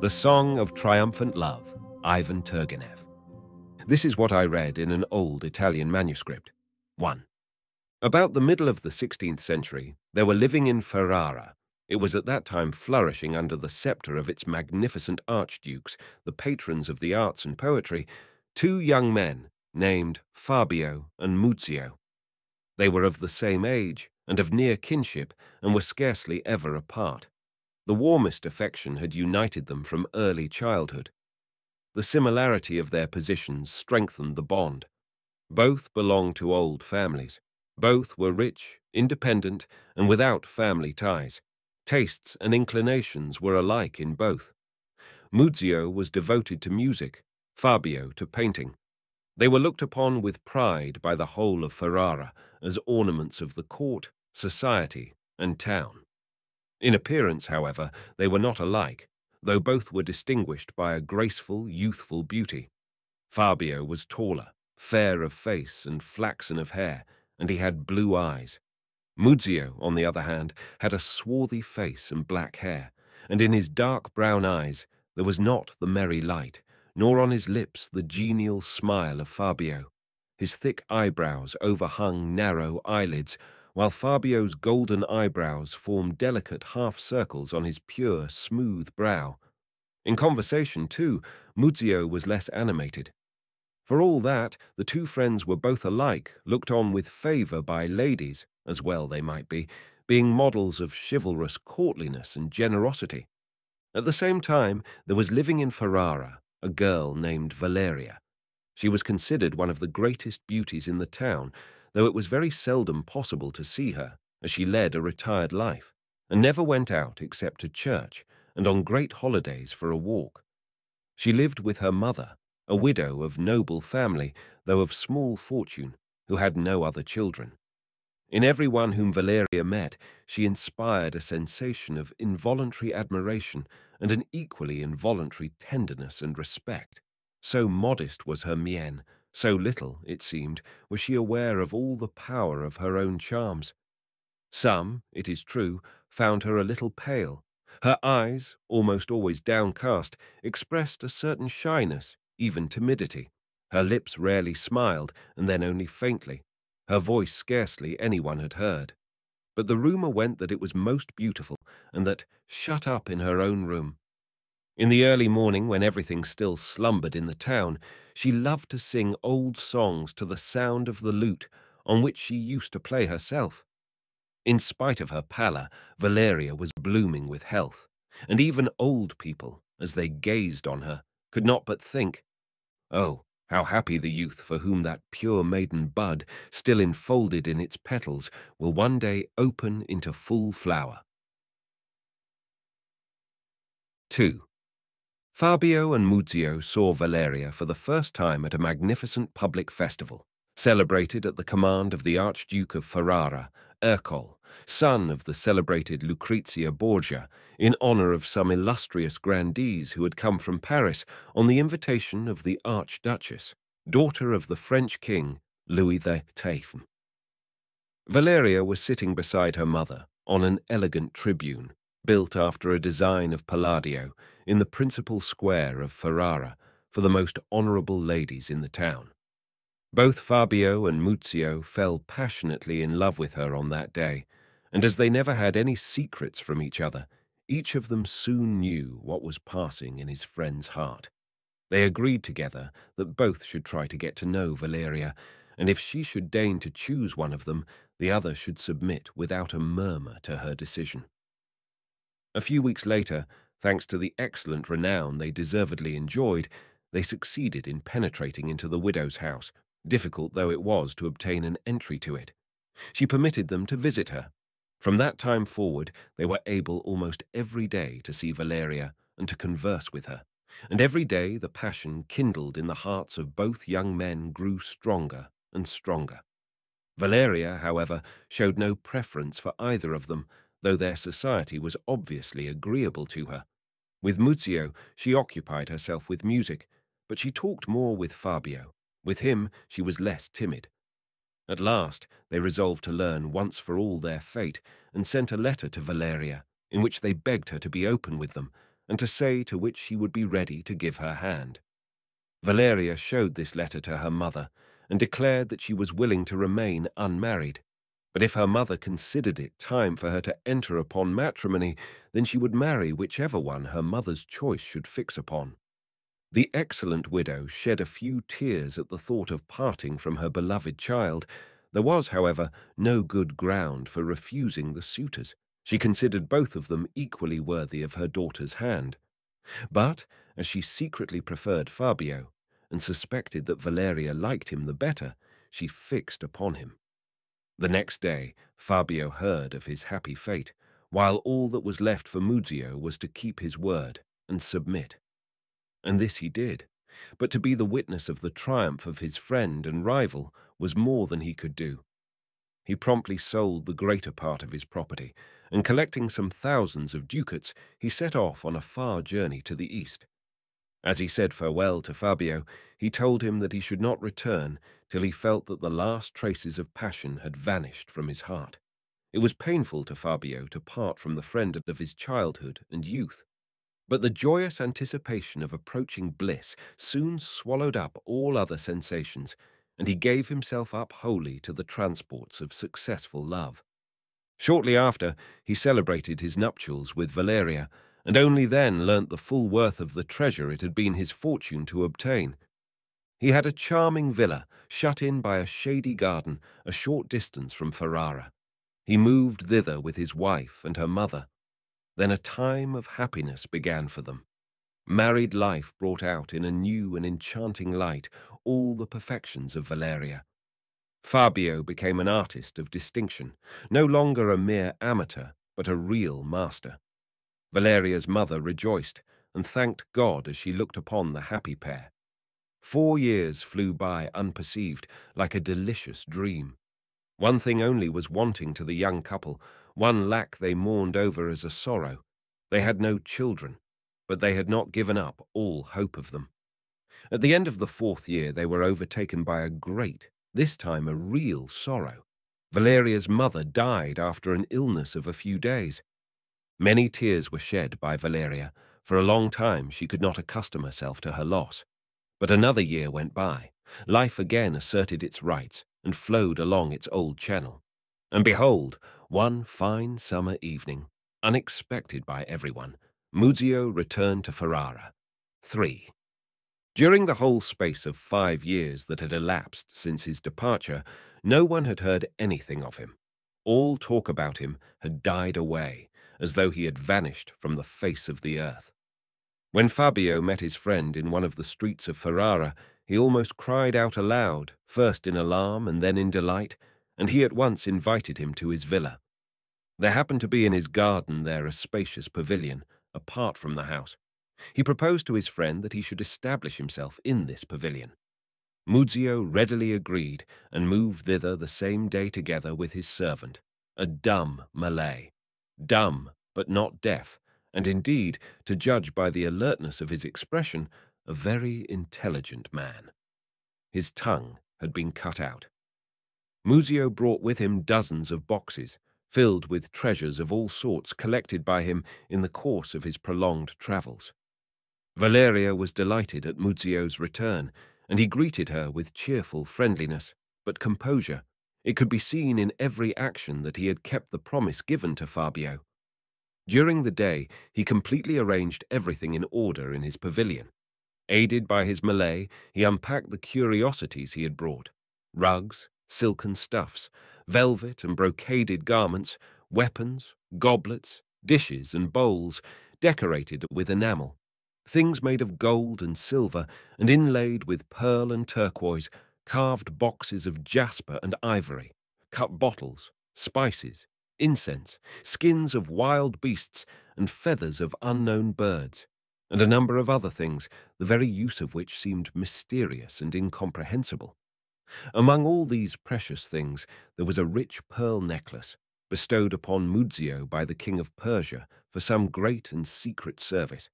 The Song of Triumphant Love, Ivan Turgenev. This is what I read in an old Italian manuscript. 1. About the middle of the 16th century, there were living in Ferrara. It was at that time flourishing under the sceptre of its magnificent archdukes, the patrons of the arts and poetry, two young men named Fabio and Muzzio. They were of the same age and of near kinship and were scarcely ever apart. The warmest affection had united them from early childhood. The similarity of their positions strengthened the bond. Both belonged to old families. Both were rich, independent, and without family ties. Tastes and inclinations were alike in both. Muzzio was devoted to music, Fabio to painting. They were looked upon with pride by the whole of Ferrara as ornaments of the court, society, and town. In appearance, however, they were not alike, though both were distinguished by a graceful, youthful beauty. Fabio was taller, fair of face and flaxen of hair, and he had blue eyes. Muzzio, on the other hand, had a swarthy face and black hair, and in his dark brown eyes there was not the merry light, nor on his lips the genial smile of Fabio. His thick eyebrows overhung narrow eyelids, while Fabio's golden eyebrows formed delicate half circles on his pure, smooth brow. In conversation, too, Muzzio was less animated. For all that, the two friends were both alike looked on with favour by ladies, as well they might be, being models of chivalrous courtliness and generosity. At the same time, there was living in Ferrara a girl named Valeria. She was considered one of the greatest beauties in the town, though it was very seldom possible to see her, as she led a retired life, and never went out except to church and on great holidays for a walk. She lived with her mother, a widow of noble family, though of small fortune, who had no other children. In every one whom Valeria met, she inspired a sensation of involuntary admiration and an equally involuntary tenderness and respect. So modest was her mien, so little, it seemed, was she aware of all the power of her own charms. Some, it is true, found her a little pale. Her eyes, almost always downcast, expressed a certain shyness, even timidity. Her lips rarely smiled, and then only faintly. Her voice scarcely anyone had heard. But the rumour went that it was most beautiful, and that, shut up in her own room, in the early morning, when everything still slumbered in the town, she loved to sing old songs to the sound of the lute, on which she used to play herself. In spite of her pallor, Valeria was blooming with health, and even old people, as they gazed on her, could not but think, Oh, how happy the youth for whom that pure maiden bud, still enfolded in its petals, will one day open into full flower. 2. Fabio and Muzzio saw Valeria for the first time at a magnificent public festival, celebrated at the command of the Archduke of Ferrara, Ercole, son of the celebrated Lucrezia Borgia, in honour of some illustrious grandees who had come from Paris on the invitation of the Archduchess, daughter of the French king Louis the XIII. Valeria was sitting beside her mother on an elegant tribune, built after a design of Palladio in the principal square of Ferrara for the most honourable ladies in the town. Both Fabio and Muzzio fell passionately in love with her on that day, and as they never had any secrets from each other, each of them soon knew what was passing in his friend's heart. They agreed together that both should try to get to know Valeria, and if she should deign to choose one of them, the other should submit without a murmur to her decision. A few weeks later, thanks to the excellent renown they deservedly enjoyed, they succeeded in penetrating into the widow's house, difficult though it was to obtain an entry to it. She permitted them to visit her, from that time forward, they were able almost every day to see Valeria and to converse with her, and every day the passion kindled in the hearts of both young men grew stronger and stronger. Valeria, however, showed no preference for either of them, though their society was obviously agreeable to her. With Muzzio, she occupied herself with music, but she talked more with Fabio. With him, she was less timid. At last, they resolved to learn once for all their fate, and sent a letter to Valeria, in which they begged her to be open with them, and to say to which she would be ready to give her hand. Valeria showed this letter to her mother and declared that she was willing to remain unmarried. But if her mother considered it time for her to enter upon matrimony, then she would marry whichever one her mother's choice should fix upon. The excellent widow shed a few tears at the thought of parting from her beloved child. There was, however, no good ground for refusing the suitors. She considered both of them equally worthy of her daughter's hand. But, as she secretly preferred Fabio, and suspected that Valeria liked him the better, she fixed upon him. The next day, Fabio heard of his happy fate, while all that was left for Muzzio was to keep his word and submit. And this he did, but to be the witness of the triumph of his friend and rival was more than he could do. He promptly sold the greater part of his property, and collecting some thousands of ducats, he set off on a far journey to the east. As he said farewell to Fabio, he told him that he should not return till he felt that the last traces of passion had vanished from his heart. It was painful to Fabio to part from the friend of his childhood and youth, but the joyous anticipation of approaching bliss soon swallowed up all other sensations, and he gave himself up wholly to the transports of successful love. Shortly after, he celebrated his nuptials with Valeria, and only then learnt the full worth of the treasure it had been his fortune to obtain. He had a charming villa, shut in by a shady garden, a short distance from Ferrara. He moved thither with his wife and her mother. Then a time of happiness began for them. Married life brought out in a new and enchanting light all the perfections of Valeria. Fabio became an artist of distinction, no longer a mere amateur, but a real master. Valeria's mother rejoiced and thanked God as she looked upon the happy pair. Four years flew by unperceived, like a delicious dream. One thing only was wanting to the young couple, one lack they mourned over as a sorrow. They had no children, but they had not given up all hope of them. At the end of the fourth year, they were overtaken by a great, this time a real sorrow. Valeria's mother died after an illness of a few days. Many tears were shed by Valeria. For a long time she could not accustom herself to her loss. But another year went by. Life again asserted its rights and flowed along its old channel. And behold, one fine summer evening, unexpected by everyone, Muzzio returned to Ferrara. 3. During the whole space of five years that had elapsed since his departure, no one had heard anything of him. All talk about him had died away, as though he had vanished from the face of the earth. When Fabio met his friend in one of the streets of Ferrara, he almost cried out aloud, first in alarm and then in delight, and he at once invited him to his villa. There happened to be in his garden there a spacious pavilion, apart from the house. He proposed to his friend that he should establish himself in this pavilion. Muzzio readily agreed and moved thither the same day together with his servant, a dumb Malay. Dumb, but not deaf, and indeed, to judge by the alertness of his expression, a very intelligent man. His tongue had been cut out. Muzzio brought with him dozens of boxes, filled with treasures of all sorts collected by him in the course of his prolonged travels. Valeria was delighted at Muzzio's return, and he greeted her with cheerful friendliness, but composure. It could be seen in every action that he had kept the promise given to Fabio. During the day, he completely arranged everything in order in his pavilion. Aided by his Malay, he unpacked the curiosities he had brought rugs, silken stuffs, velvet and brocaded garments, weapons, goblets, dishes, and bowls, decorated with enamel things made of gold and silver and inlaid with pearl and turquoise, carved boxes of jasper and ivory, cut bottles, spices, incense, skins of wild beasts, and feathers of unknown birds, and a number of other things, the very use of which seemed mysterious and incomprehensible. Among all these precious things there was a rich pearl necklace, bestowed upon Muzzio by the king of Persia for some great and secret service.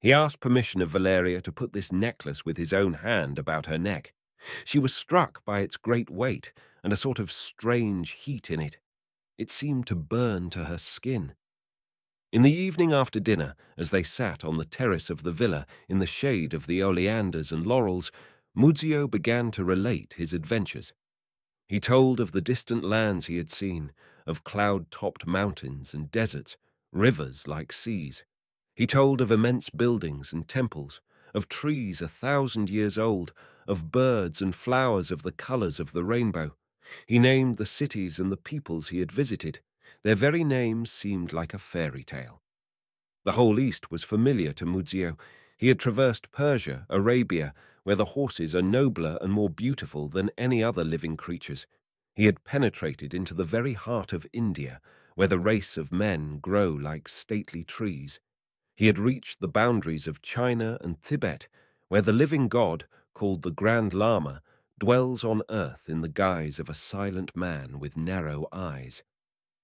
He asked permission of Valeria to put this necklace with his own hand about her neck. She was struck by its great weight and a sort of strange heat in it. It seemed to burn to her skin. In the evening after dinner, as they sat on the terrace of the villa in the shade of the oleanders and laurels, Muzzio began to relate his adventures. He told of the distant lands he had seen, of cloud-topped mountains and deserts, rivers like seas. He told of immense buildings and temples, of trees a thousand years old, of birds and flowers of the colours of the rainbow. He named the cities and the peoples he had visited, their very names seemed like a fairy tale. The whole East was familiar to Muzzio. He had traversed Persia, Arabia, where the horses are nobler and more beautiful than any other living creatures. He had penetrated into the very heart of India, where the race of men grow like stately trees. He had reached the boundaries of China and Tibet, where the living god, called the Grand Lama, dwells on earth in the guise of a silent man with narrow eyes.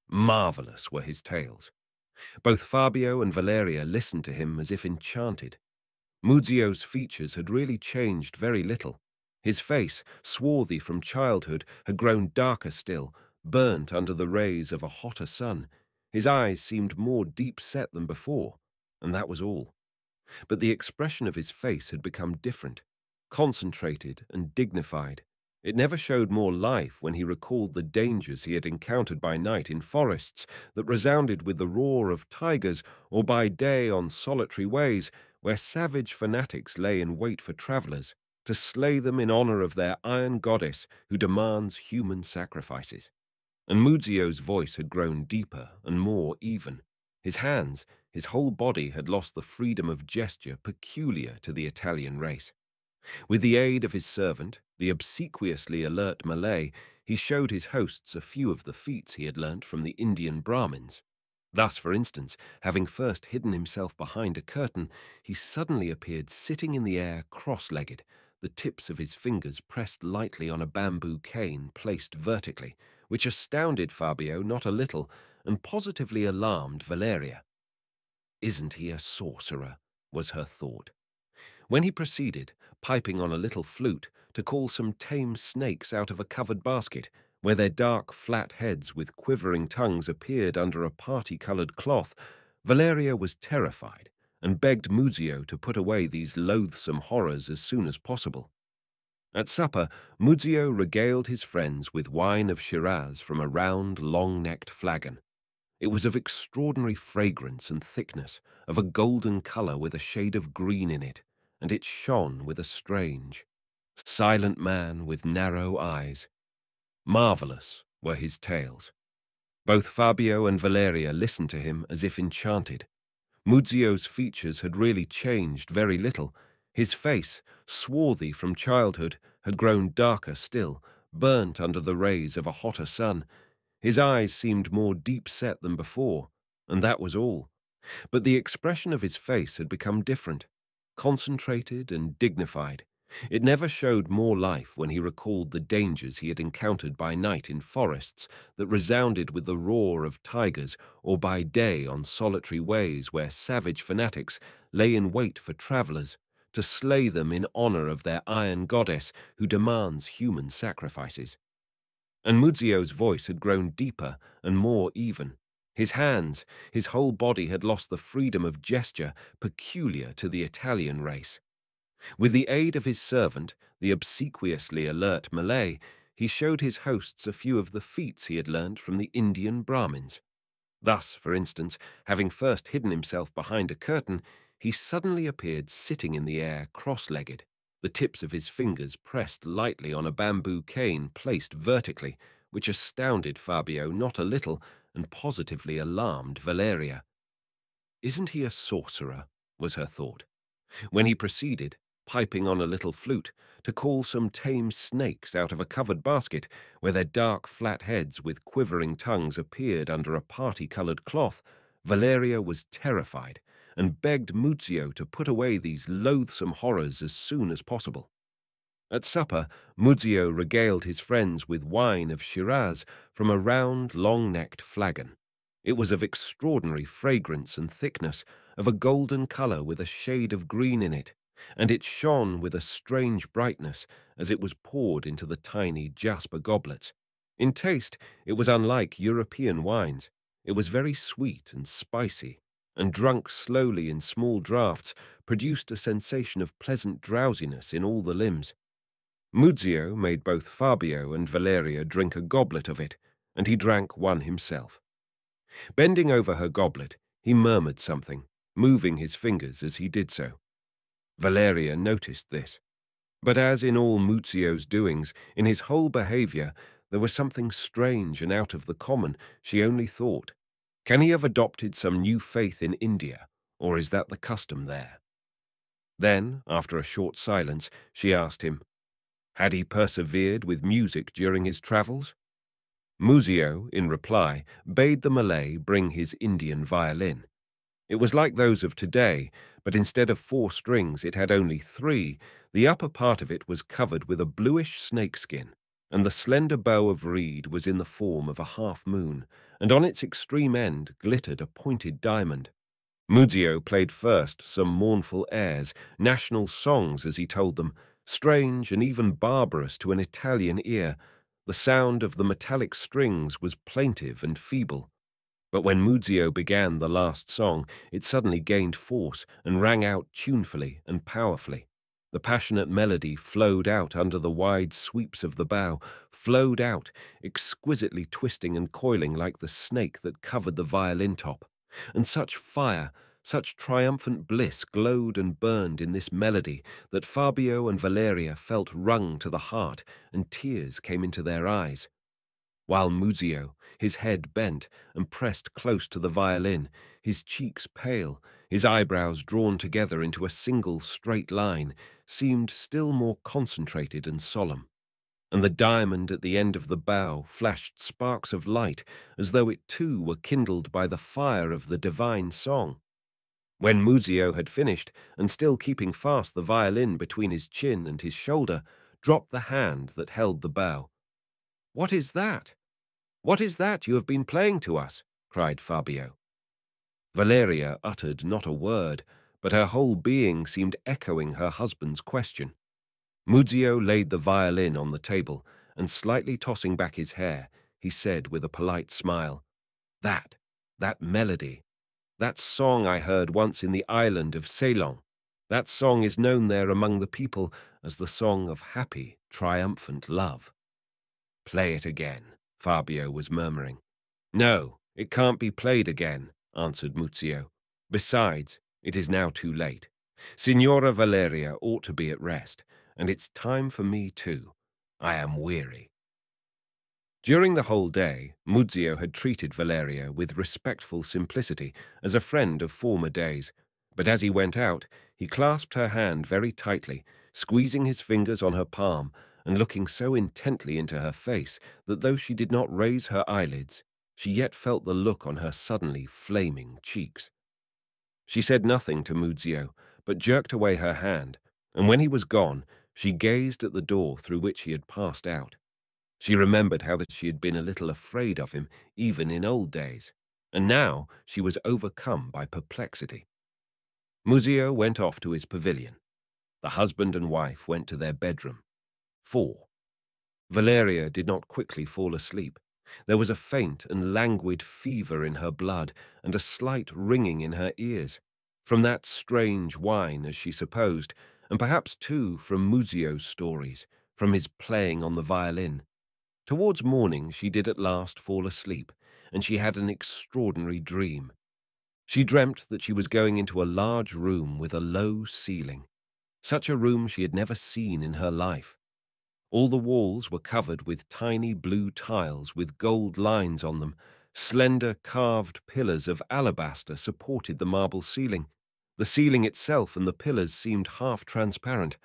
Marvellous were his tales. Both Fabio and Valeria listened to him as if enchanted. Muzzio's features had really changed very little. His face, swarthy from childhood, had grown darker still, burnt under the rays of a hotter sun. His eyes seemed more deep-set than before, and that was all. But the expression of his face had become different, concentrated and dignified. It never showed more life when he recalled the dangers he had encountered by night in forests that resounded with the roar of tigers, or by day on solitary ways where savage fanatics lay in wait for travellers to slay them in honour of their iron goddess who demands human sacrifices. And Muzzio's voice had grown deeper and more even. His hands, his whole body had lost the freedom of gesture peculiar to the Italian race. With the aid of his servant, the obsequiously alert Malay, he showed his hosts a few of the feats he had learnt from the Indian Brahmins. Thus, for instance, having first hidden himself behind a curtain, he suddenly appeared sitting in the air cross-legged, the tips of his fingers pressed lightly on a bamboo cane placed vertically, which astounded Fabio not a little and positively alarmed Valeria. Isn't he a sorcerer? was her thought. When he proceeded, piping on a little flute, to call some tame snakes out of a covered basket, where their dark, flat heads with quivering tongues appeared under a party-coloured cloth, Valeria was terrified and begged Muzzio to put away these loathsome horrors as soon as possible. At supper, Muzzio regaled his friends with wine of Shiraz from a round, long-necked flagon. It was of extraordinary fragrance and thickness, of a golden colour with a shade of green in it, and it shone with a strange, silent man with narrow eyes. Marvellous were his tales. Both Fabio and Valeria listened to him as if enchanted. Muzzio's features had really changed very little. His face, swarthy from childhood, had grown darker still, burnt under the rays of a hotter sun. His eyes seemed more deep-set than before, and that was all. But the expression of his face had become different concentrated and dignified. It never showed more life when he recalled the dangers he had encountered by night in forests that resounded with the roar of tigers, or by day on solitary ways where savage fanatics lay in wait for travellers to slay them in honour of their iron goddess who demands human sacrifices. And Muzzio's voice had grown deeper and more even. His hands, his whole body had lost the freedom of gesture peculiar to the Italian race. With the aid of his servant, the obsequiously alert Malay, he showed his hosts a few of the feats he had learnt from the Indian Brahmins. Thus, for instance, having first hidden himself behind a curtain, he suddenly appeared sitting in the air cross-legged, the tips of his fingers pressed lightly on a bamboo cane placed vertically, which astounded Fabio not a little and positively alarmed Valeria. Isn't he a sorcerer? was her thought. When he proceeded, piping on a little flute, to call some tame snakes out of a covered basket, where their dark flat heads with quivering tongues appeared under a party-coloured cloth, Valeria was terrified and begged Muzzio to put away these loathsome horrors as soon as possible. At supper, Muzzio regaled his friends with wine of Shiraz from a round, long-necked flagon. It was of extraordinary fragrance and thickness, of a golden colour with a shade of green in it, and it shone with a strange brightness as it was poured into the tiny jasper goblets. In taste, it was unlike European wines. It was very sweet and spicy, and drunk slowly in small draughts, produced a sensation of pleasant drowsiness in all the limbs. Muzzio made both Fabio and Valeria drink a goblet of it, and he drank one himself. Bending over her goblet, he murmured something, moving his fingers as he did so. Valeria noticed this. But as in all Muzzio's doings, in his whole behaviour, there was something strange and out of the common, she only thought. Can he have adopted some new faith in India, or is that the custom there? Then, after a short silence, she asked him, Had he persevered with music during his travels? Muzzio, in reply, bade the Malay bring his Indian violin. It was like those of today, but instead of four strings it had only three. The upper part of it was covered with a bluish snakeskin, and the slender bow of reed was in the form of a half moon, and on its extreme end glittered a pointed diamond. Muzzio played first some mournful airs, national songs as he told them, strange and even barbarous to an Italian ear. The sound of the metallic strings was plaintive and feeble. But when Muzzio began the last song, it suddenly gained force and rang out tunefully and powerfully. The passionate melody flowed out under the wide sweeps of the bow, flowed out, exquisitely twisting and coiling like the snake that covered the violin top. And such fire, such triumphant bliss glowed and burned in this melody that Fabio and Valeria felt wrung to the heart, and tears came into their eyes. While Muzzio, his head bent and pressed close to the violin, his cheeks pale, his eyebrows drawn together into a single straight line, seemed still more concentrated and solemn. And the diamond at the end of the bow flashed sparks of light as though it too were kindled by the fire of the divine song. When Muzzio had finished, and still keeping fast the violin between his chin and his shoulder, dropped the hand that held the bow. What is that? What is that you have been playing to us? cried Fabio. Valeria uttered not a word, but her whole being seemed echoing her husband's question. Muzzio laid the violin on the table, and slightly tossing back his hair, he said with a polite smile, That, that melody, that song I heard once in the island of Ceylon, that song is known there among the people as the song of happy, triumphant love. Play it again, Fabio was murmuring. No, it can't be played again, answered Muzzio. Besides, it is now too late. Signora Valeria ought to be at rest, and it's time for me too. I am weary. During the whole day, Muzzio had treated Valeria with respectful simplicity, as a friend of former days. But as he went out, he clasped her hand very tightly, squeezing his fingers on her palm and looking so intently into her face that though she did not raise her eyelids, she yet felt the look on her suddenly flaming cheeks. She said nothing to Muzzio, but jerked away her hand, and when he was gone, she gazed at the door through which he had passed out. She remembered how that she had been a little afraid of him, even in old days, and now she was overcome by perplexity. Muzzio went off to his pavilion. The husband and wife went to their bedroom. 4. Valeria did not quickly fall asleep. There was a faint and languid fever in her blood and a slight ringing in her ears. From that strange wine, as she supposed, and perhaps too from Muzzio's stories, from his playing on the violin. Towards morning she did at last fall asleep, and she had an extraordinary dream. She dreamt that she was going into a large room with a low ceiling. Such a room she had never seen in her life. All the walls were covered with tiny blue tiles with gold lines on them. Slender carved pillars of alabaster supported the marble ceiling. The ceiling itself and the pillars seemed half transparent.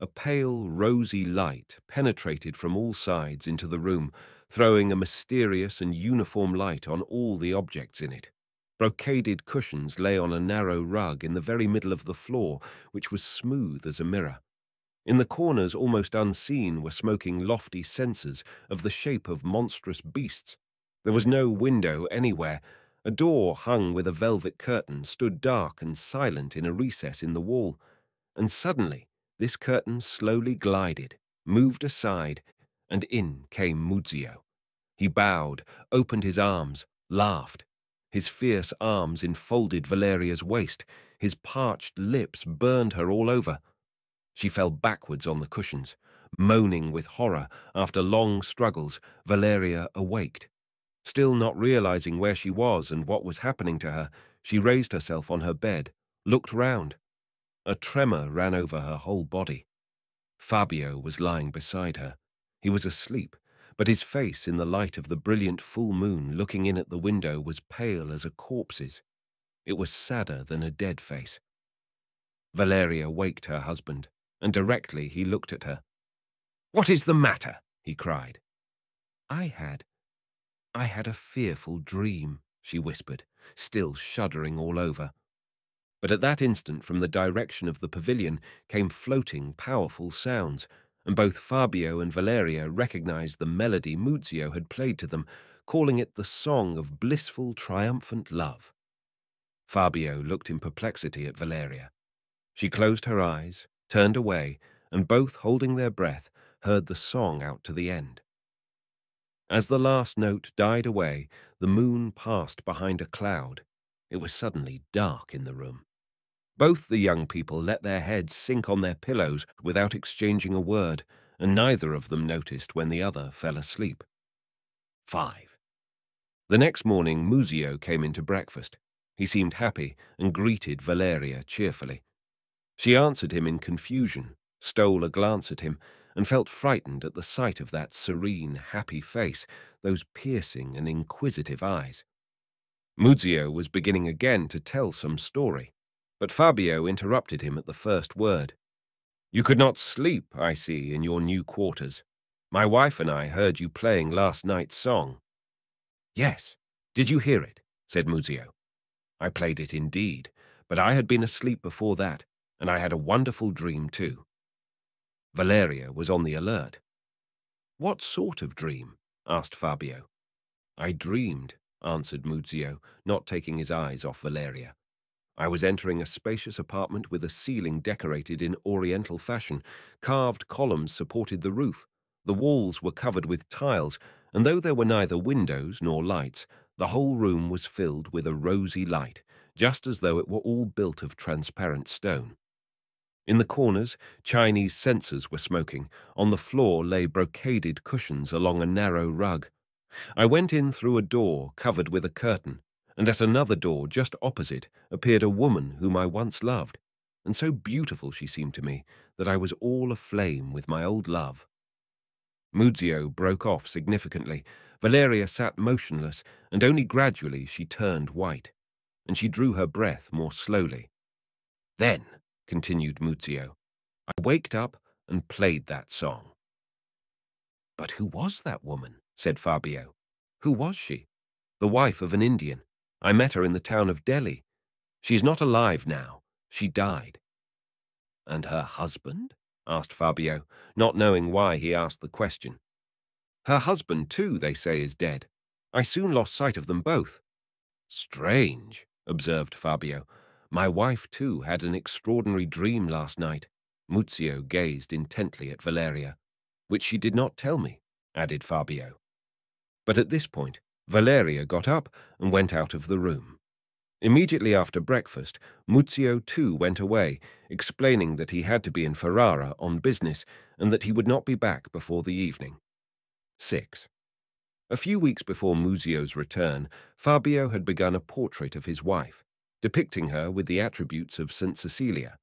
A pale, rosy light penetrated from all sides into the room, throwing a mysterious and uniform light on all the objects in it. Brocaded cushions lay on a narrow rug in the very middle of the floor, which was smooth as a mirror. In the corners, almost unseen, were smoking lofty censers of the shape of monstrous beasts. There was no window anywhere. A door hung with a velvet curtain stood dark and silent in a recess in the wall. And suddenly, this curtain slowly glided, moved aside, and in came Muzzio. He bowed, opened his arms, laughed. His fierce arms enfolded Valeria's waist. His parched lips burned her all over. She fell backwards on the cushions. Moaning with horror, after long struggles, Valeria awaked. Still not realizing where she was and what was happening to her, she raised herself on her bed, looked round. A tremor ran over her whole body. Fabio was lying beside her. He was asleep, but his face in the light of the brilliant full moon looking in at the window was pale as a corpse's. It was sadder than a dead face. Valeria waked her husband, and directly he looked at her. What is the matter? he cried. I had. I had a fearful dream, she whispered, still shuddering all over. But at that instant, from the direction of the pavilion, came floating, powerful sounds, and both Fabio and Valeria recognized the melody Muzzio had played to them, calling it the song of blissful, triumphant love. Fabio looked in perplexity at Valeria. She closed her eyes, turned away, and both holding their breath, heard the song out to the end. As the last note died away, the moon passed behind a cloud. It was suddenly dark in the room. Both the young people let their heads sink on their pillows without exchanging a word, and neither of them noticed when the other fell asleep. 5. The next morning, Muzzio came in to breakfast. He seemed happy and greeted Valeria cheerfully. She answered him in confusion, stole a glance at him, and felt frightened at the sight of that serene, happy face, those piercing and inquisitive eyes. Muzzio was beginning again to tell some story, but Fabio interrupted him at the first word. You could not sleep, I see, in your new quarters. My wife and I heard you playing last night's song. Yes. Did you hear it? said Muzzio. I played it indeed, but I had been asleep before that, and I had a wonderful dream too. Valeria was on the alert. What sort of dream? asked Fabio. I dreamed, answered Muzzio, not taking his eyes off Valeria. I was entering a spacious apartment with a ceiling decorated in Oriental fashion. Carved columns supported the roof. The walls were covered with tiles, and though there were neither windows nor lights, the whole room was filled with a rosy light, just as though it were all built of transparent stone. In the corners, Chinese censers were smoking. On the floor lay brocaded cushions along a narrow rug. I went in through a door covered with a curtain, and at another door just opposite appeared a woman whom I once loved, and so beautiful she seemed to me that I was all aflame with my old love. Muzzio broke off significantly. Valeria sat motionless, and only gradually she turned white, and she drew her breath more slowly. Then, continued Muzzio. I waked up and played that song. But who was that woman? said Fabio. Who was she? The wife of an Indian. I met her in the town of Delhi. She's not alive now. She died. And her husband? asked Fabio, not knowing why he asked the question. Her husband, too, they say, is dead. I soon lost sight of them both. Strange, observed Fabio. My wife, too, had an extraordinary dream last night. Muzzio gazed intently at Valeria. Which she did not tell me, added Fabio. But at this point, Valeria got up and went out of the room. Immediately after breakfast, Muzzio too went away, explaining that he had to be in Ferrara on business and that he would not be back before the evening. 6. A few weeks before Muzzio's return, Fabio had begun a portrait of his wife depicting her with the attributes of St. Cecilia.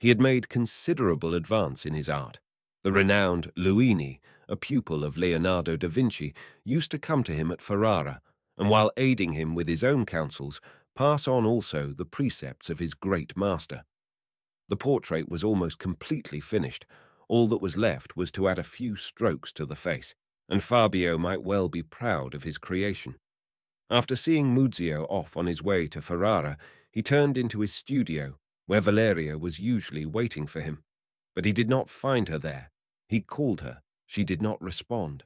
He had made considerable advance in his art. The renowned Luini, a pupil of Leonardo da Vinci, used to come to him at Ferrara, and while aiding him with his own counsels, pass on also the precepts of his great master. The portrait was almost completely finished. All that was left was to add a few strokes to the face, and Fabio might well be proud of his creation. After seeing Muzzio off on his way to Ferrara, he turned into his studio, where Valeria was usually waiting for him. But he did not find her there. He called her. She did not respond.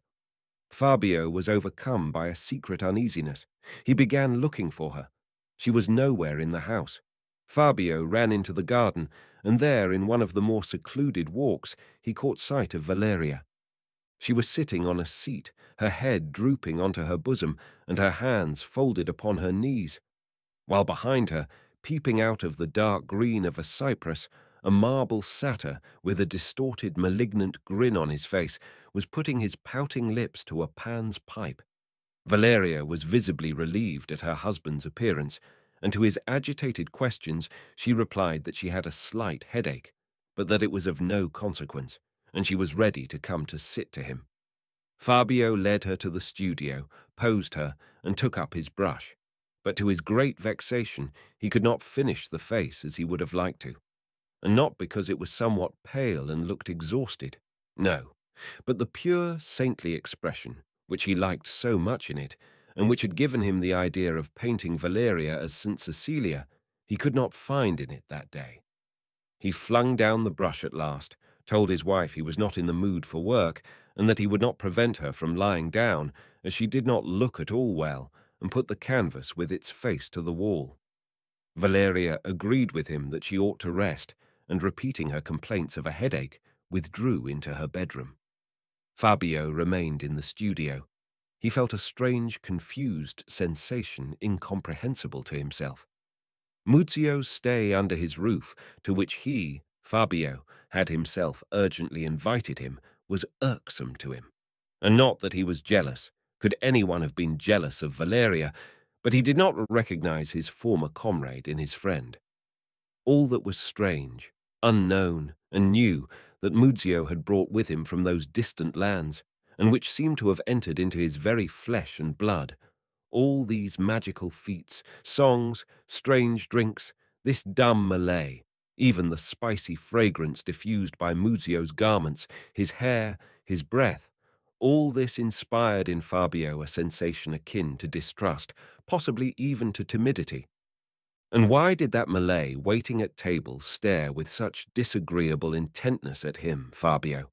Fabio was overcome by a secret uneasiness. He began looking for her. She was nowhere in the house. Fabio ran into the garden, and there, in one of the more secluded walks, he caught sight of Valeria. She was sitting on a seat, her head drooping onto her bosom and her hands folded upon her knees, while behind her, peeping out of the dark green of a cypress, a marble satyr with a distorted, malignant grin on his face was putting his pouting lips to a Pan's pipe. Valeria was visibly relieved at her husband's appearance, and to his agitated questions she replied that she had a slight headache, but that it was of no consequence, and she was ready to come to sit to him. Fabio led her to the studio, posed her, and took up his brush. But to his great vexation, he could not finish the face as he would have liked to. And not because it was somewhat pale and looked exhausted. No, but the pure, saintly expression, which he liked so much in it, and which had given him the idea of painting Valeria as St. Cecilia, he could not find in it that day. He flung down the brush at last, told his wife he was not in the mood for work, and that he would not prevent her from lying down, as she did not look at all well, and put the canvas with its face to the wall. Valeria agreed with him that she ought to rest, and repeating her complaints of a headache, withdrew into her bedroom. Fabio remained in the studio. He felt a strange, confused sensation incomprehensible to himself. Muzzio's stay under his roof, to which he, Fabio, had himself urgently invited him, was irksome to him. And not that he was jealous. Could anyone have been jealous of Valeria? But he did not recognize his former comrade in his friend. All that was strange, unknown, and new that Muzzio had brought with him from those distant lands, and which seemed to have entered into his very flesh and blood, all these magical feats, songs, strange drinks, this dumb Malay, even the spicy fragrance diffused by Muzzio's garments, his hair, his breath, all this inspired in Fabio a sensation akin to distrust, possibly even to timidity. And why did that Malay waiting at table stare with such disagreeable intentness at him, Fabio?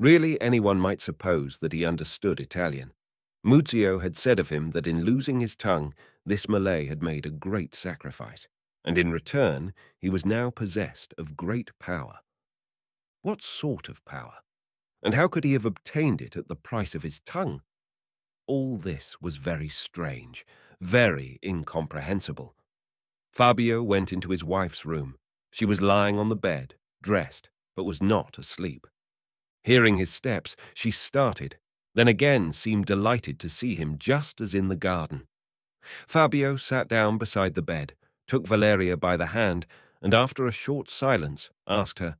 Really, anyone might suppose that he understood Italian. Muzzio had said of him that in losing his tongue, this Malay had made a great sacrifice, and in return he was now possessed of great power. What sort of power? And how could he have obtained it at the price of his tongue? All this was very strange, very incomprehensible. Fabio went into his wife's room. She was lying on the bed, dressed, but was not asleep. Hearing his steps, she started, then again seemed delighted to see him just as in the garden. Fabio sat down beside the bed, took Valeria by the hand, and after a short silence asked her,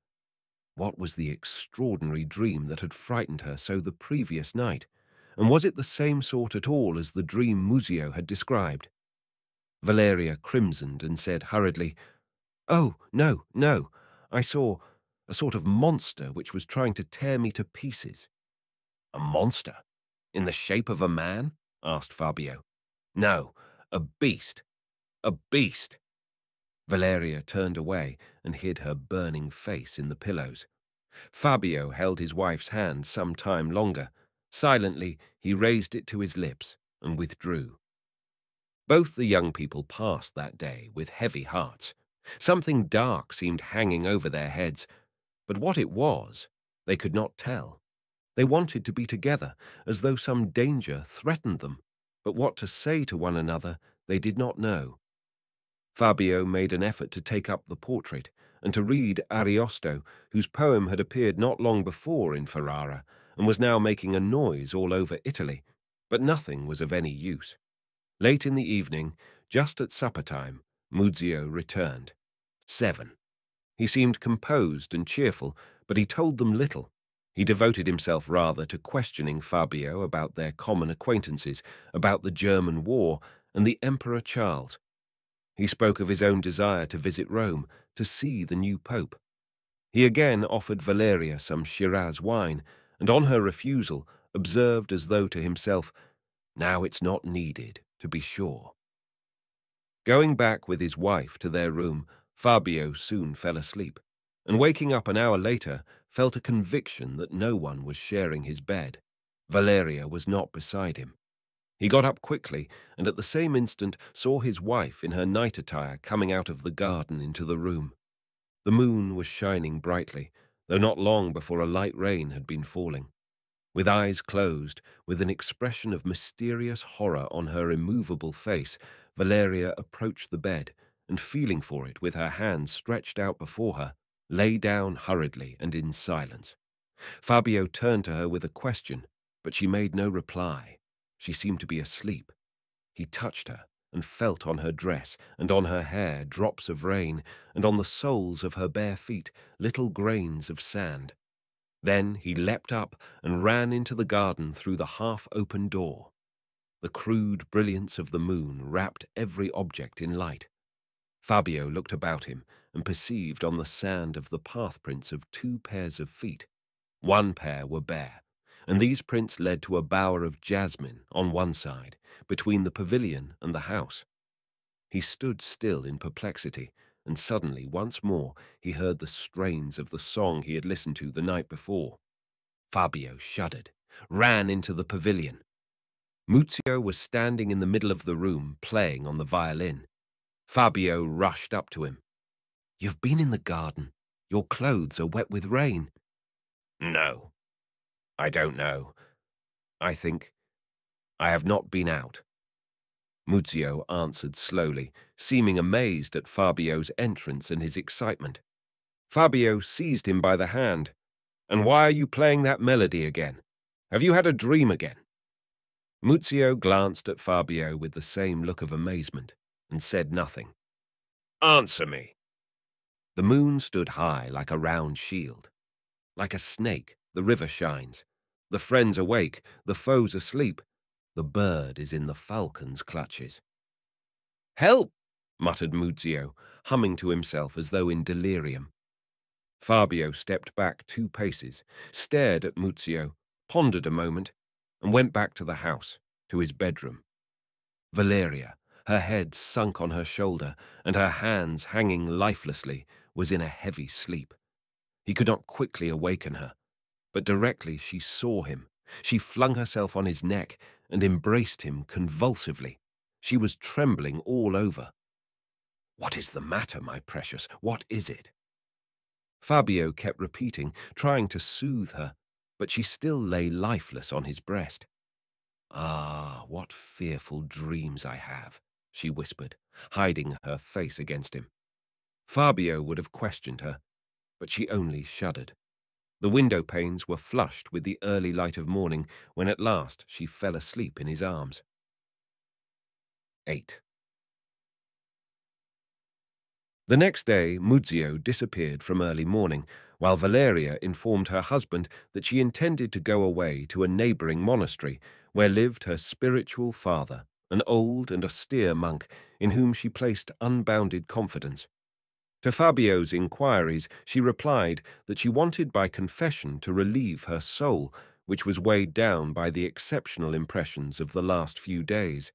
What was the extraordinary dream that had frightened her so the previous night, and was it the same sort at all as the dream Muzzio had described? Valeria crimsoned and said hurriedly, Oh, no, no. I saw a sort of monster which was trying to tear me to pieces. A monster? In the shape of a man? asked Fabio. No, a beast. A beast. Valeria turned away and hid her burning face in the pillows. Fabio held his wife's hand some time longer. Silently, he raised it to his lips and withdrew. Both the young people passed that day with heavy hearts. Something dark seemed hanging over their heads, but what it was, they could not tell. They wanted to be together, as though some danger threatened them, but what to say to one another they did not know. Fabio made an effort to take up the portrait and to read Ariosto, whose poem had appeared not long before in Ferrara and was now making a noise all over Italy, but nothing was of any use. Late in the evening, just at supper time, Muzzio returned. Seven. He seemed composed and cheerful, but he told them little. He devoted himself rather to questioning Fabio about their common acquaintances, about the German war, and the Emperor Charles. He spoke of his own desire to visit Rome, to see the new pope. He again offered Valeria some Shiraz wine, and on her refusal, observed as though to himself, Now it's not needed to be sure. Going back with his wife to their room, Fabio soon fell asleep, and waking up an hour later, felt a conviction that no one was sharing his bed. Valeria was not beside him. He got up quickly, and at the same instant saw his wife in her night attire coming out of the garden into the room. The moon was shining brightly, though not long before a light rain had been falling. With eyes closed, with an expression of mysterious horror on her immovable face, Valeria approached the bed and, feeling for it with her hands stretched out before her, lay down hurriedly and in silence. Fabio turned to her with a question, but she made no reply. She seemed to be asleep. He touched her and felt on her dress and on her hair drops of rain, and on the soles of her bare feet little grains of sand. Then he leapt up and ran into the garden through the half-open door. The crude brilliance of the moon wrapped every object in light. Fabio looked about him and perceived on the sand of the path prints of two pairs of feet. One pair were bare, and these prints led to a bower of jasmine on one side, between the pavilion and the house. He stood still in perplexity, and suddenly, once more, he heard the strains of the song he had listened to the night before. Fabio shuddered, ran into the pavilion. Muzzio was standing in the middle of the room, playing on the violin. Fabio rushed up to him. You've been in the garden. Your clothes are wet with rain. No. I don't know. I think I have not been out. Muzzio answered slowly, seeming amazed at Fabio's entrance and his excitement. Fabio seized him by the hand. And why are you playing that melody again? Have you had a dream again? Muzzio glanced at Fabio with the same look of amazement and said nothing. Answer me. The moon stood high like a round shield. Like a snake, the river shines. The friends awake, the foes asleep. The bird is in the falcon's clutches. Help! muttered Muzzio, humming to himself as though in delirium. Fabio stepped back two paces, stared at Muzzio, pondered a moment, and went back to the house, to his bedroom. Valeria, her head sunk on her shoulder and her hands hanging lifelessly, was in a heavy sleep. He could not quickly awaken her, but directly she saw him, she flung herself on his neck and embraced him convulsively. She was trembling all over. What is the matter, my precious? What is it? Fabio kept repeating, trying to soothe her, but she still lay lifeless on his breast. Ah, what fearful dreams I have, she whispered, hiding her face against him. Fabio would have questioned her, but she only shuddered. The window panes were flushed with the early light of morning when at last she fell asleep in his arms. 8. The next day, Muzzio disappeared from early morning, while Valeria informed her husband that she intended to go away to a neighbouring monastery where lived her spiritual father, an old and austere monk in whom she placed unbounded confidence. To Fabio's inquiries, she replied that she wanted by confession to relieve her soul, which was weighed down by the exceptional impressions of the last few days.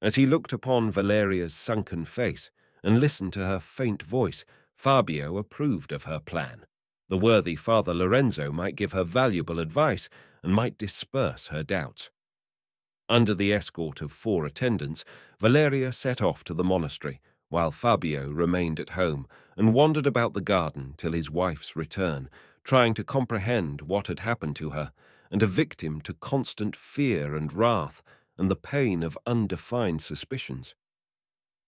As he looked upon Valeria's sunken face and listened to her faint voice, Fabio approved of her plan. The worthy Father Lorenzo might give her valuable advice and might disperse her doubts. Under the escort of four attendants, Valeria set off to the monastery, while Fabio remained at home and wandered about the garden till his wife's return, trying to comprehend what had happened to her, and a victim to constant fear and wrath and the pain of undefined suspicions.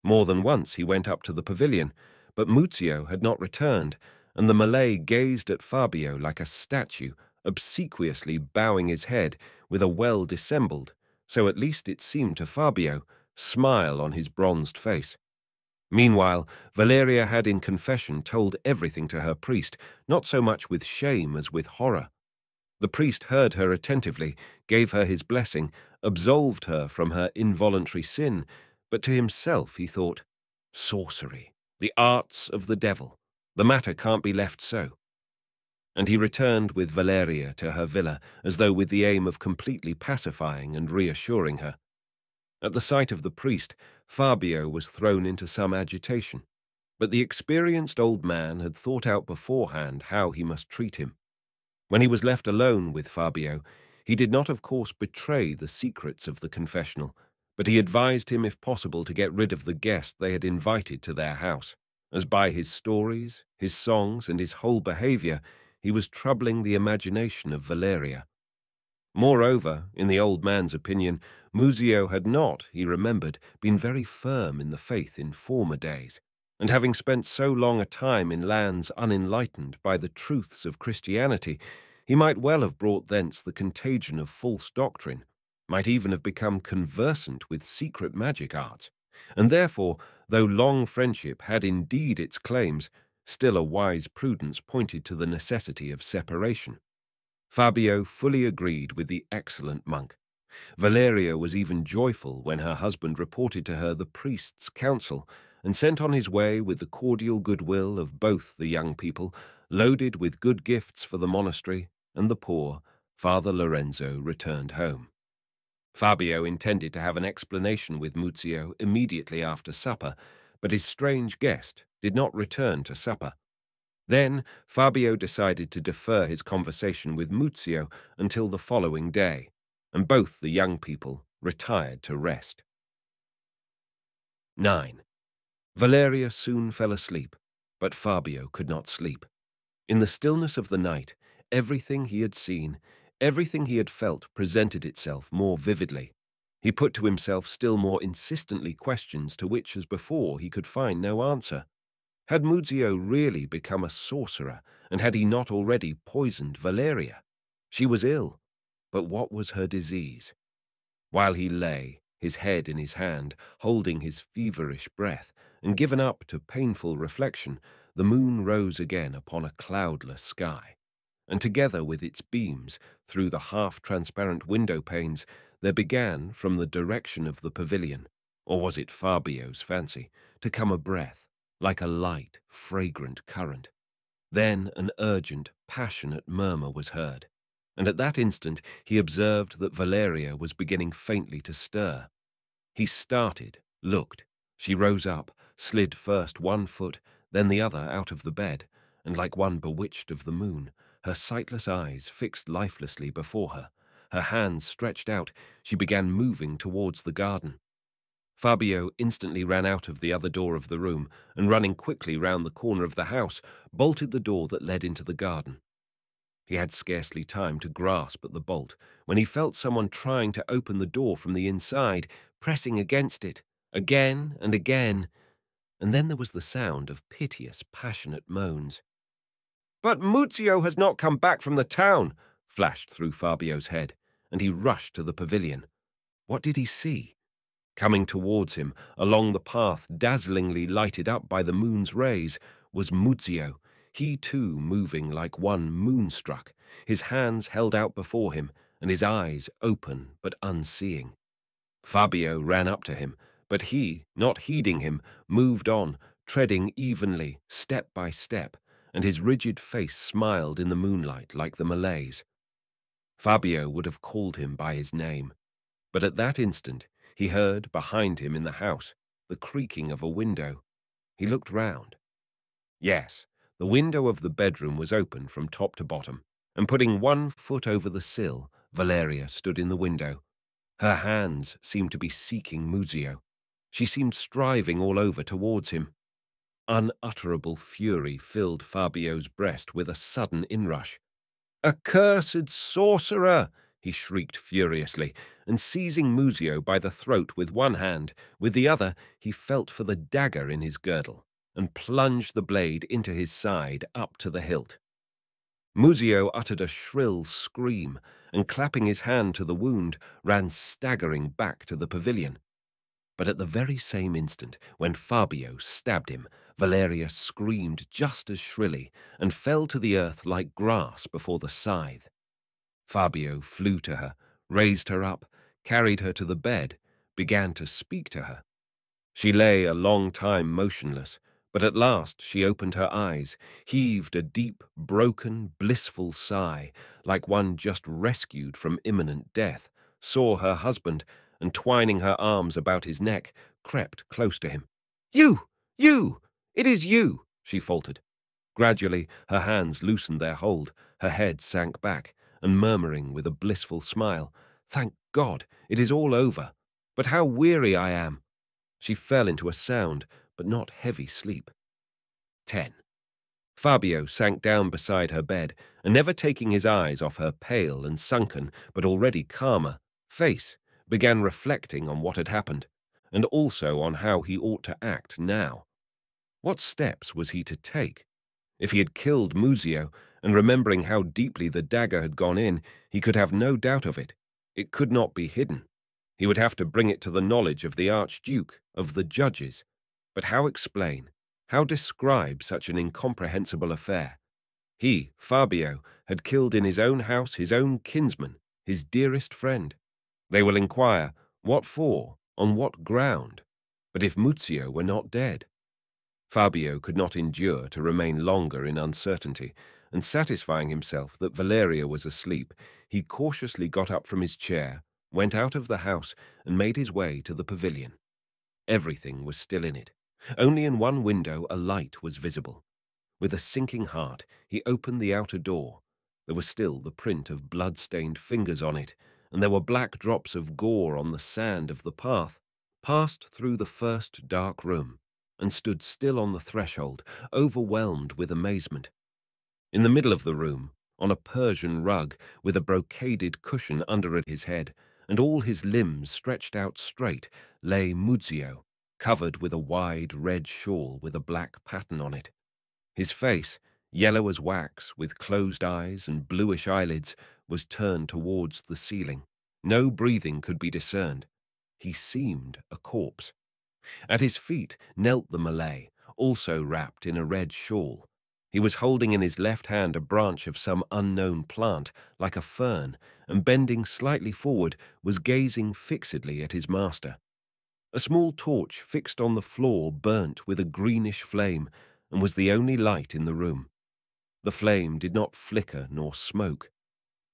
More than once he went up to the pavilion, but Muzzio had not returned, and the Malay gazed at Fabio like a statue, obsequiously bowing his head with a well-dissembled, so at least it seemed to Fabio, smile on his bronzed face. Meanwhile, Valeria had in confession told everything to her priest, not so much with shame as with horror. The priest heard her attentively, gave her his blessing, absolved her from her involuntary sin, but to himself he thought, Sorcery, the arts of the devil. The matter can't be left so. And he returned with Valeria to her villa, as though with the aim of completely pacifying and reassuring her. At the sight of the priest, Fabio was thrown into some agitation, but the experienced old man had thought out beforehand how he must treat him. When he was left alone with Fabio, he did not of course betray the secrets of the confessional, but he advised him if possible to get rid of the guest they had invited to their house, as by his stories, his songs, and his whole behaviour he was troubling the imagination of Valeria. Moreover, in the old man's opinion, Muzzio had not, he remembered, been very firm in the faith in former days, and having spent so long a time in lands unenlightened by the truths of Christianity, he might well have brought thence the contagion of false doctrine, might even have become conversant with secret magic arts, and therefore, though long friendship had indeed its claims, still a wise prudence pointed to the necessity of separation. Fabio fully agreed with the excellent monk. Valeria was even joyful when her husband reported to her the priest's counsel and sent on his way with the cordial goodwill of both the young people, loaded with good gifts for the monastery and the poor, Father Lorenzo returned home. Fabio intended to have an explanation with Muzzio immediately after supper, but his strange guest did not return to supper. Then Fabio decided to defer his conversation with Muzzio until the following day, and both the young people retired to rest. 9. Valeria soon fell asleep, but Fabio could not sleep. In the stillness of the night, everything he had seen, everything he had felt presented itself more vividly. He put to himself still more insistently questions to which, as before, he could find no answer. Had Muzzio really become a sorcerer, and had he not already poisoned Valeria? She was ill, but what was her disease? While he lay, his head in his hand, holding his feverish breath, and given up to painful reflection, the moon rose again upon a cloudless sky. And together with its beams, through the half-transparent window panes, there began, from the direction of the pavilion, or was it Fabio's fancy, to come a breath, like a light, fragrant current. Then an urgent, passionate murmur was heard, and at that instant he observed that Valeria was beginning faintly to stir. He started, looked. She rose up, slid first one foot, then the other out of the bed, and like one bewitched of the moon, her sightless eyes fixed lifelessly before her, her hands stretched out, she began moving towards the garden. Fabio instantly ran out of the other door of the room and, running quickly round the corner of the house, bolted the door that led into the garden. He had scarcely time to grasp at the bolt when he felt someone trying to open the door from the inside, pressing against it, again and again, and then there was the sound of piteous, passionate moans. But Muzzio has not come back from the town, flashed through Fabio's head, and he rushed to the pavilion. What did he see? Coming towards him, along the path dazzlingly lighted up by the moon's rays, was Muzzio, he too moving like one moonstruck, his hands held out before him, and his eyes open but unseeing. Fabio ran up to him, but he, not heeding him, moved on, treading evenly, step by step, and his rigid face smiled in the moonlight like the Malays. Fabio would have called him by his name, but at that instant he heard, behind him in the house, the creaking of a window. He looked round. Yes, the window of the bedroom was open from top to bottom, and putting one foot over the sill, Valeria stood in the window. Her hands seemed to be seeking Muzzio. She seemed striving all over towards him. Unutterable fury filled Fabio's breast with a sudden inrush. Accursed sorcerer! He shrieked furiously, and seizing Muzzio by the throat with one hand, with the other he felt for the dagger in his girdle, and plunged the blade into his side up to the hilt. Muzzio uttered a shrill scream, and clapping his hand to the wound, ran staggering back to the pavilion. But at the very same instant, when Fabio stabbed him, Valeria screamed just as shrilly, and fell to the earth like grass before the scythe. Fabio flew to her, raised her up, carried her to the bed, began to speak to her. She lay a long time motionless, but at last she opened her eyes, heaved a deep, broken, blissful sigh, like one just rescued from imminent death, saw her husband, and twining her arms about his neck, crept close to him. You! You! It is you! she faltered. Gradually her hands loosened their hold, her head sank back, and murmuring with a blissful smile, Thank God, it is all over. But how weary I am! She fell into a sound, but not heavy sleep. 10. Fabio sank down beside her bed, and never taking his eyes off her pale and sunken, but already calmer, face, began reflecting on what had happened, and also on how he ought to act now. What steps was he to take? If he had killed Muzzio, and remembering how deeply the dagger had gone in, he could have no doubt of it. It could not be hidden. He would have to bring it to the knowledge of the Archduke, of the judges. But how explain, how describe such an incomprehensible affair? He, Fabio, had killed in his own house his own kinsman, his dearest friend. They will inquire, what for, on what ground? But if Muzzio were not dead? Fabio could not endure to remain longer in uncertainty, and satisfying himself that Valeria was asleep, he cautiously got up from his chair, went out of the house, and made his way to the pavilion. Everything was still in it. Only in one window a light was visible. With a sinking heart, he opened the outer door. There was still the print of blood-stained fingers on it, and there were black drops of gore on the sand of the path. Passed through the first dark room, and stood still on the threshold, overwhelmed with amazement. In the middle of the room, on a Persian rug, with a brocaded cushion under his head, and all his limbs stretched out straight, lay Muzzio, covered with a wide red shawl with a black pattern on it. His face, yellow as wax, with closed eyes and bluish eyelids, was turned towards the ceiling. No breathing could be discerned. He seemed a corpse. At his feet knelt the Malay, also wrapped in a red shawl. He was holding in his left hand a branch of some unknown plant, like a fern, and bending slightly forward, was gazing fixedly at his master. A small torch fixed on the floor burnt with a greenish flame and was the only light in the room. The flame did not flicker nor smoke.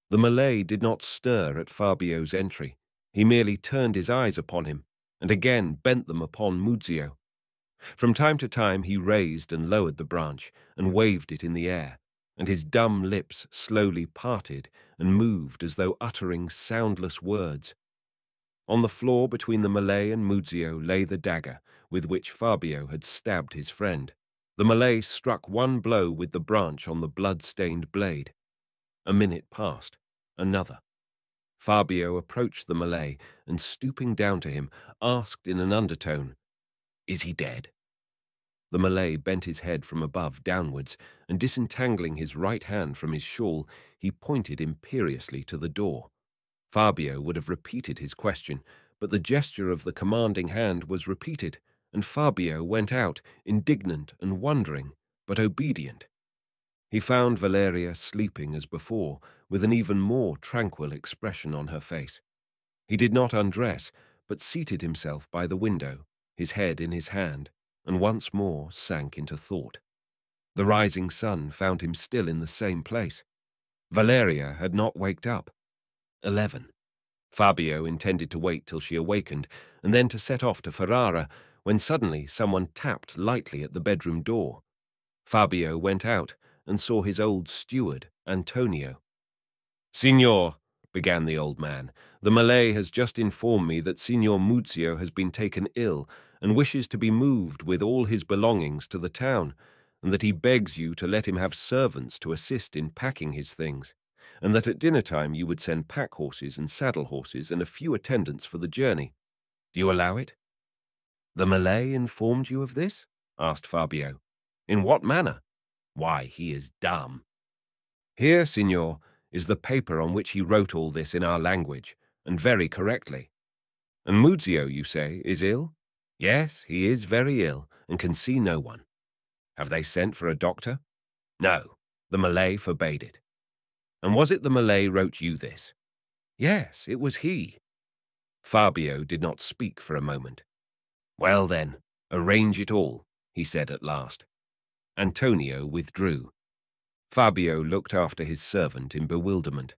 The Malay did not stir at Fabio's entry. He merely turned his eyes upon him and again bent them upon Muzzio. From time to time he raised and lowered the branch and waved it in the air, and his dumb lips slowly parted and moved as though uttering soundless words. On the floor between the Malay and Muzzio lay the dagger with which Fabio had stabbed his friend. The Malay struck one blow with the branch on the blood-stained blade. A minute passed, another. Fabio approached the Malay and, stooping down to him, asked in an undertone, Is he dead? The Malay bent his head from above downwards, and disentangling his right hand from his shawl, he pointed imperiously to the door. Fabio would have repeated his question, but the gesture of the commanding hand was repeated, and Fabio went out, indignant and wondering, but obedient. He found Valeria sleeping as before, with an even more tranquil expression on her face. He did not undress, but seated himself by the window, his head in his hand, and once more sank into thought. The rising sun found him still in the same place. Valeria had not waked up. Eleven. Fabio intended to wait till she awakened, and then to set off to Ferrara, when suddenly someone tapped lightly at the bedroom door. Fabio went out and saw his old steward, Antonio. Signor, began the old man, the Malay has just informed me that Signor Muzzio has been taken ill and wishes to be moved with all his belongings to the town, and that he begs you to let him have servants to assist in packing his things and that at dinner time you would send pack horses and saddle horses and a few attendants for the journey. Do you allow it? The Malay informed you of this? asked Fabio. In what manner? Why, he is dumb. Here, signor, is the paper on which he wrote all this in our language, and very correctly. And Muzzio, you say, is ill? Yes, he is very ill, and can see no one. Have they sent for a doctor? No, the Malay forbade it. And was it the Malay wrote you this? Yes, it was he. Fabio did not speak for a moment. Well then, arrange it all, he said at last. Antonio withdrew. Fabio looked after his servant in bewilderment.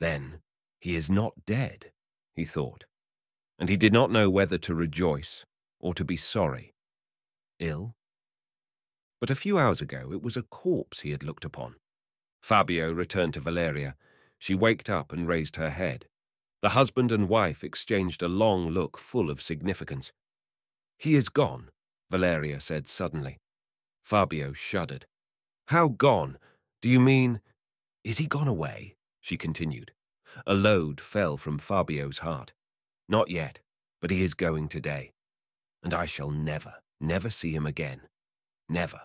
Then, he is not dead, he thought, and he did not know whether to rejoice or to be sorry. Ill? But a few hours ago it was a corpse he had looked upon. Fabio returned to Valeria. She waked up and raised her head. The husband and wife exchanged a long look full of significance. He is gone, Valeria said suddenly. Fabio shuddered. How gone? Do you mean... Is he gone away? She continued. A load fell from Fabio's heart. Not yet, but he is going today. And I shall never, never see him again. Never.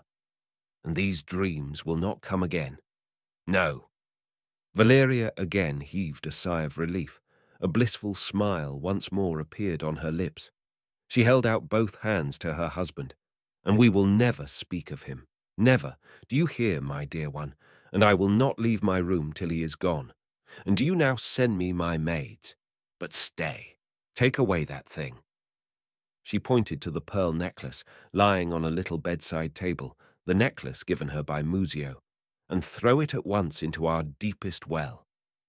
And these dreams will not come again. No. Valeria again heaved a sigh of relief. A blissful smile once more appeared on her lips. She held out both hands to her husband. And we will never speak of him. Never. Do you hear, my dear one? And I will not leave my room till he is gone. And do you now send me my maids? But stay. Take away that thing. She pointed to the pearl necklace lying on a little bedside table, the necklace given her by Muzzio, and throw it at once into our deepest well.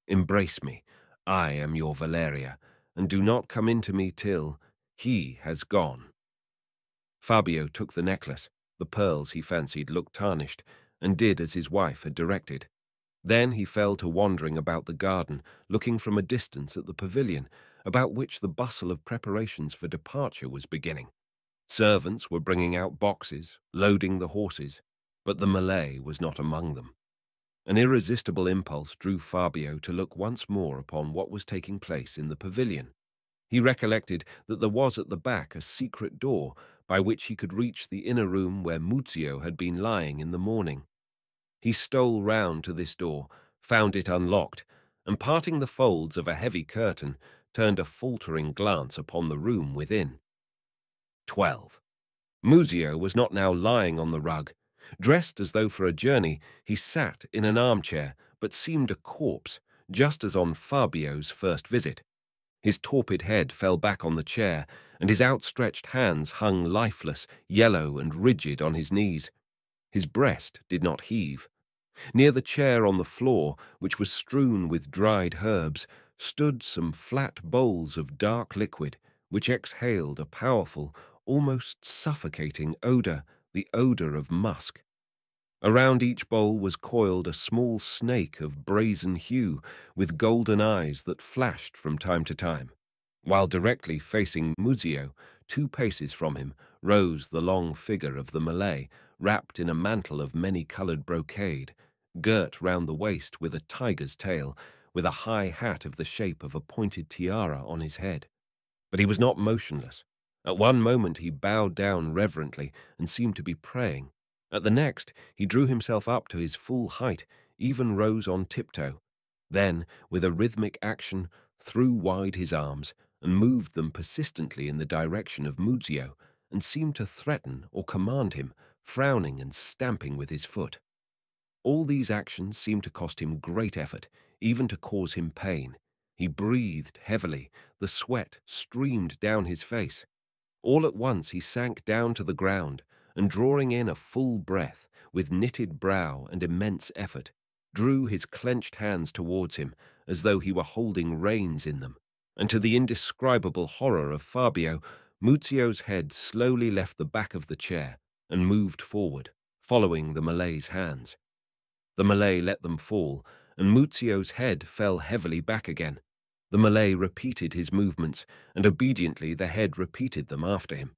Embrace me. I am your Valeria, and do not come into me till he has gone. Fabio took the necklace. The pearls, he fancied, looked tarnished, and did as his wife had directed. Then he fell to wandering about the garden, looking from a distance at the pavilion, about which the bustle of preparations for departure was beginning. Servants were bringing out boxes, loading the horses, but the Malay was not among them. An irresistible impulse drew Fabio to look once more upon what was taking place in the pavilion. He recollected that there was at the back a secret door by which he could reach the inner room where Muzzio had been lying in the morning. He stole round to this door, found it unlocked, and parting the folds of a heavy curtain, turned a faltering glance upon the room within. 12. Muzzio was not now lying on the rug. Dressed as though for a journey, he sat in an armchair, but seemed a corpse, just as on Fabio's first visit. His torpid head fell back on the chair, and his outstretched hands hung lifeless, yellow and rigid on his knees. His breast did not heave. Near the chair on the floor, which was strewn with dried herbs, stood some flat bowls of dark liquid, which exhaled a powerful, almost suffocating odour, the odour of musk. Around each bowl was coiled a small snake of brazen hue, with golden eyes that flashed from time to time, while directly facing Muzzio, two paces from him, rose the long figure of the Malay, wrapped in a mantle of many-coloured brocade, girt round the waist with a tiger's tail, with a high hat of the shape of a pointed tiara on his head. But he was not motionless. At one moment he bowed down reverently and seemed to be praying. At the next he drew himself up to his full height, even rose on tiptoe. Then, with a rhythmic action, threw wide his arms and moved them persistently in the direction of Muzzio, and seemed to threaten or command him, frowning and stamping with his foot. All these actions seemed to cost him great effort, even to cause him pain. He breathed heavily, the sweat streamed down his face. All at once he sank down to the ground, and drawing in a full breath, with knitted brow and immense effort, drew his clenched hands towards him, as though he were holding reins in them, and to the indescribable horror of Fabio, Muzzio's head slowly left the back of the chair and moved forward, following the Malay's hands. The Malay let them fall, and Muzzio's head fell heavily back again. The Malay repeated his movements, and obediently the head repeated them after him.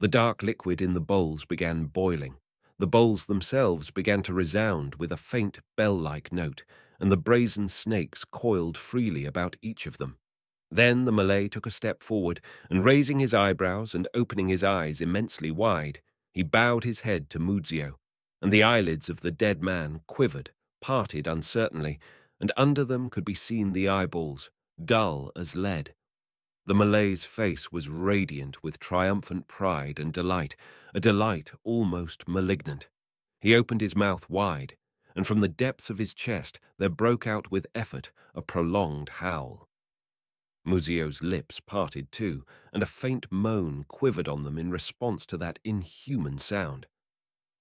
The dark liquid in the bowls began boiling. The bowls themselves began to resound with a faint bell-like note, and the brazen snakes coiled freely about each of them. Then the Malay took a step forward, and raising his eyebrows and opening his eyes immensely wide, he bowed his head to Muzzio, and the eyelids of the dead man quivered, parted uncertainly, and under them could be seen the eyeballs, dull as lead. The Malay's face was radiant with triumphant pride and delight, a delight almost malignant. He opened his mouth wide, and from the depths of his chest there broke out with effort a prolonged howl. Muzzio's lips parted too, and a faint moan quivered on them in response to that inhuman sound.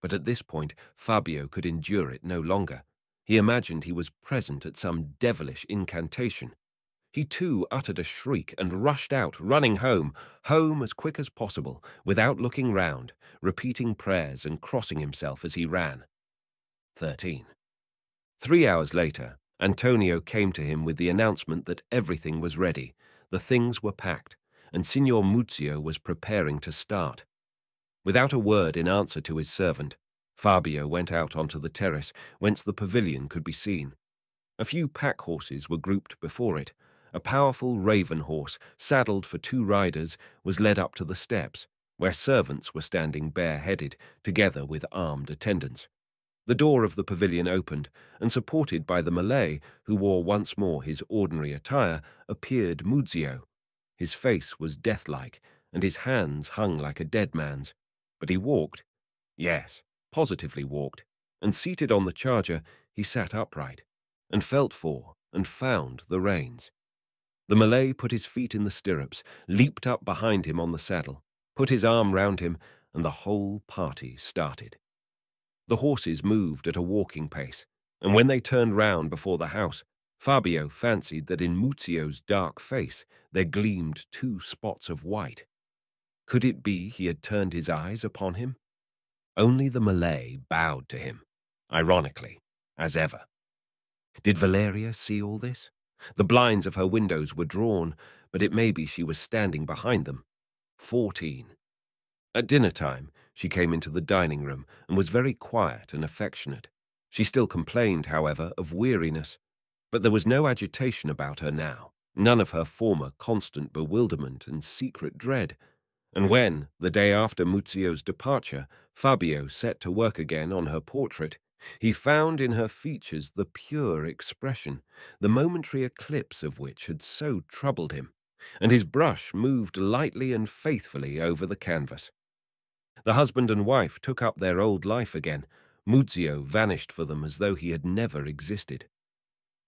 But at this point, Fabio could endure it no longer. He imagined he was present at some devilish incantation. He too uttered a shriek and rushed out, running home, home as quick as possible, without looking round, repeating prayers and crossing himself as he ran. 13. Three hours later, Antonio came to him with the announcement that everything was ready, the things were packed, and Signor Muzzio was preparing to start. Without a word in answer to his servant, Fabio went out onto the terrace, whence the pavilion could be seen. A few pack horses were grouped before it. A powerful raven horse, saddled for two riders, was led up to the steps, where servants were standing bareheaded, together with armed attendants. The door of the pavilion opened, and supported by the Malay, who wore once more his ordinary attire, appeared Muzzio. His face was deathlike, and his hands hung like a dead man's. But he walked. Yes, positively walked, and seated on the charger, he sat upright, and felt for and found the reins. The Malay put his feet in the stirrups, leaped up behind him on the saddle, put his arm round him, and the whole party started. The horses moved at a walking pace, and when they turned round before the house, Fabio fancied that in Muzzio's dark face there gleamed two spots of white. Could it be he had turned his eyes upon him? Only the Malay bowed to him, ironically, as ever. Did Valeria see all this? The blinds of her windows were drawn, but it may be she was standing behind them. Fourteen. At dinner time, she came into the dining room and was very quiet and affectionate. She still complained, however, of weariness, but there was no agitation about her now, none of her former constant bewilderment and secret dread. And when, the day after Muzzio's departure, Fabio set to work again on her portrait, he found in her features the pure expression, the momentary eclipse of which had so troubled him, and his brush moved lightly and faithfully over the canvas. The husband and wife took up their old life again. Muzzio vanished for them as though he had never existed.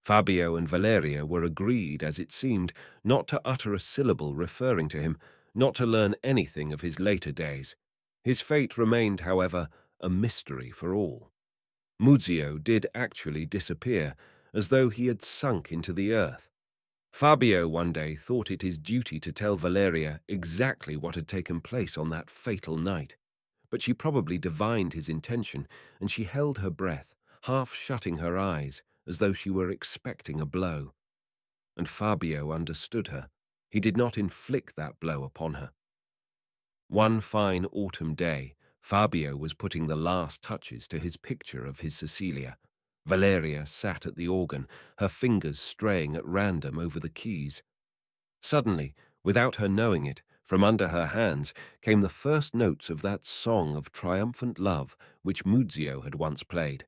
Fabio and Valeria were agreed, as it seemed, not to utter a syllable referring to him, not to learn anything of his later days. His fate remained, however, a mystery for all. Muzzio did actually disappear, as though he had sunk into the earth. Fabio one day thought it his duty to tell Valeria exactly what had taken place on that fatal night, but she probably divined his intention, and she held her breath, half shutting her eyes, as though she were expecting a blow. And Fabio understood her. He did not inflict that blow upon her. One fine autumn day, Fabio was putting the last touches to his picture of his Cecilia. Valeria sat at the organ, her fingers straying at random over the keys. Suddenly, without her knowing it, from under her hands came the first notes of that song of triumphant love which Muzzio had once played.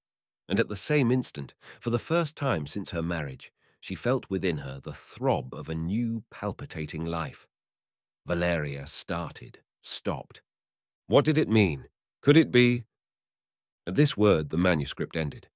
And at the same instant, for the first time since her marriage, she felt within her the throb of a new palpitating life. Valeria started stopped. What did it mean? Could it be? At this word, the manuscript ended.